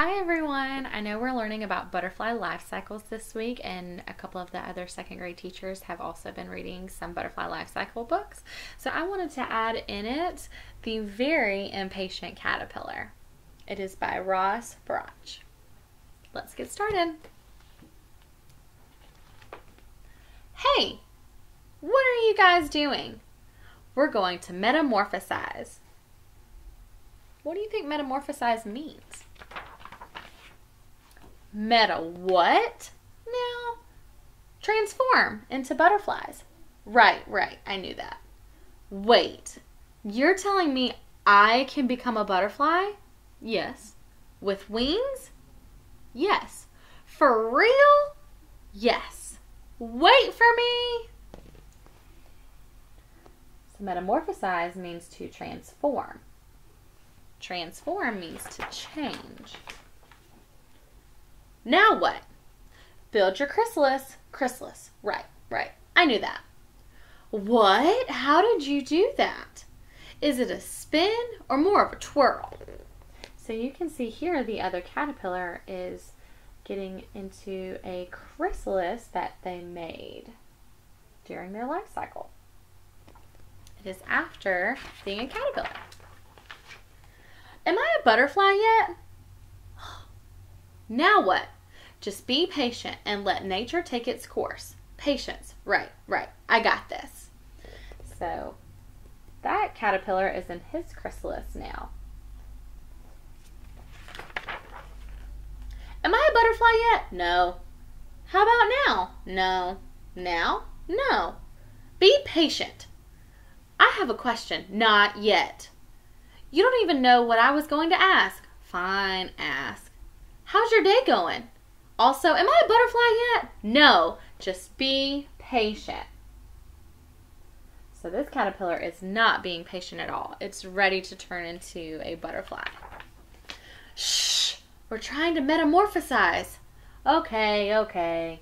Hi everyone! I know we're learning about butterfly life cycles this week, and a couple of the other second grade teachers have also been reading some butterfly life cycle books. So I wanted to add in it The Very Impatient Caterpillar. It is by Ross Burach. Let's get started. Hey! What are you guys doing? We're going to metamorphosize. What do you think metamorphosize means? Meta what? Now, transform into butterflies. Right, right, I knew that. Wait, you're telling me I can become a butterfly? Yes. With wings? Yes. For real? Yes. Wait for me. So metamorphosize means to transform. Transform means to change. Now what? Build your chrysalis. Chrysalis. Right, right. I knew that. What? How did you do that? Is it a spin or more of a twirl? So you can see here the other caterpillar is getting into a chrysalis that they made during their life cycle. It is after being a caterpillar. Am I a butterfly yet? Now what? Just be patient and let nature take its course. Patience. Right, right. I got this. So that caterpillar is in his chrysalis now. Am I a butterfly yet? No. How about now? No. Now? No. Be patient. I have a question. Not yet. You don't even know what I was going to ask. Fine, ask. How's your day going? Also, am I a butterfly yet? No, just be patient. So this caterpillar is not being patient at all. It's ready to turn into a butterfly. Shh, we're trying to metamorphosize. Okay, okay.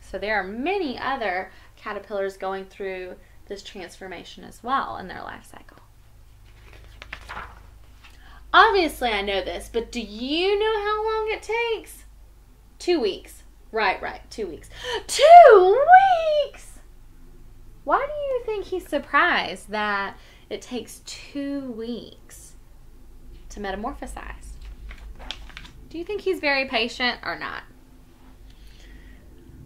So there are many other caterpillars going through this transformation as well in their life cycle. Obviously, I know this, but do you know how long it takes? Two weeks. Right, right, two weeks. Two weeks! Why do you think he's surprised that it takes two weeks to metamorphosize? Do you think he's very patient or not?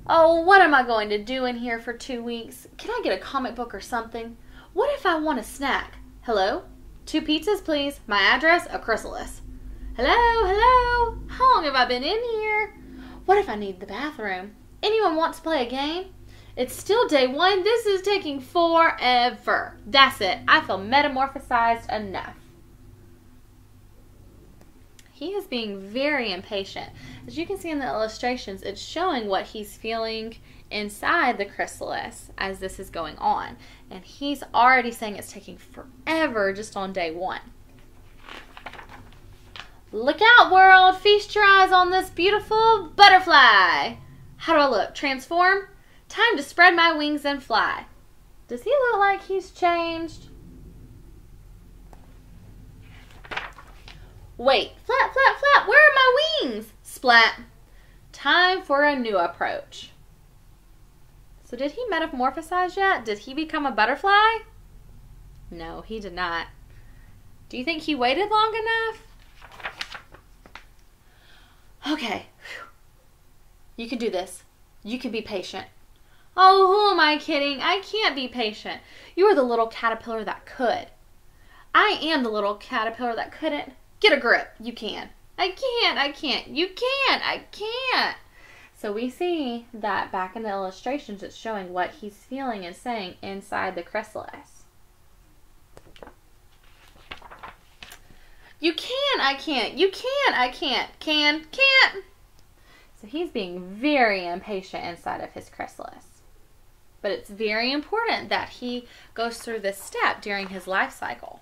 Oh, what am I going to do in here for two weeks? Can I get a comic book or something? What if I want a snack? Hello? Two pizzas, please. My address, a chrysalis. Hello, hello. How long have I been in here? What if I need the bathroom? Anyone want to play a game? It's still day one. This is taking forever. That's it. I feel metamorphosized enough. He is being very impatient. As you can see in the illustrations, it's showing what he's feeling inside the chrysalis as this is going on. And he's already saying it's taking forever just on day one. Look out, world! Feast your eyes on this beautiful butterfly! How do I look? Transform? Time to spread my wings and fly. Does he look like he's changed? Wait, flap, flap, flap, where are my wings? Splat. Time for a new approach. So did he metamorphosize yet? Did he become a butterfly? No, he did not. Do you think he waited long enough? Okay. You can do this. You can be patient. Oh, who am I kidding? I can't be patient. You are the little caterpillar that could. I am the little caterpillar that couldn't. Get a grip. You can. I can't. I can't. You can't. I can't. So we see that back in the illustrations, it's showing what he's feeling and saying inside the chrysalis. You can, I can't. You can, I can't. Can, can't. So he's being very impatient inside of his chrysalis. But it's very important that he goes through this step during his life cycle.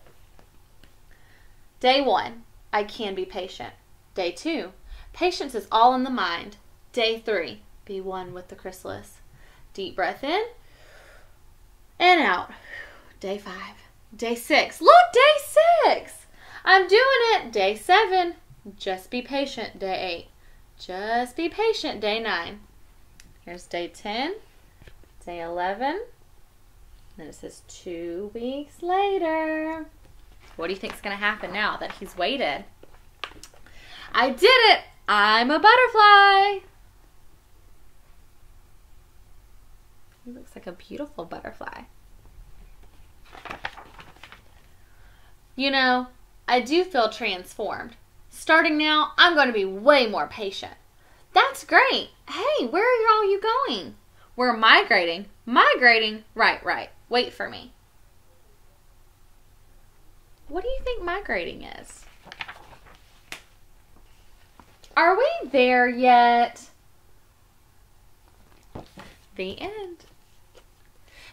Day one, I can be patient. Day two, patience is all in the mind. Day three, be one with the chrysalis. Deep breath in and out. Day five. Day six. Look, day six. I'm doing it. Day seven. Just be patient. Day eight. Just be patient. Day nine. Here's day 10, day 11. Then it says two weeks later. What do you think is going to happen now that he's waited? I did it! I'm a butterfly! He looks like a beautiful butterfly. You know, I do feel transformed. Starting now, I'm going to be way more patient. That's great. Hey, where are all you going? We're migrating. Migrating? Right, right. Wait for me. What do you think migrating is? Are we there yet? The end.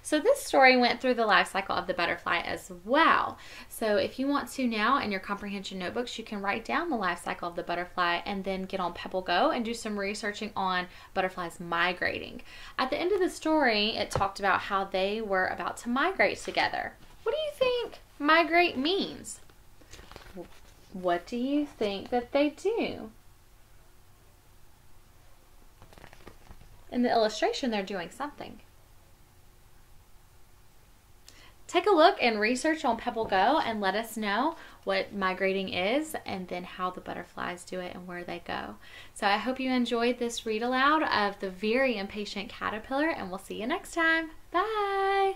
So this story went through the life cycle of the butterfly as well. So if you want to now in your comprehension notebooks, you can write down the life cycle of the butterfly and then get on PebbleGo and do some researching on butterflies migrating. At the end of the story, it talked about how they were about to migrate together. What do you think migrate means? What do you think that they do? In the illustration, they're doing something. Take a look and research on PebbleGo and let us know what migrating is and then how the butterflies do it and where they go. So I hope you enjoyed this read aloud of The Very Impatient Caterpillar and we'll see you next time. Bye!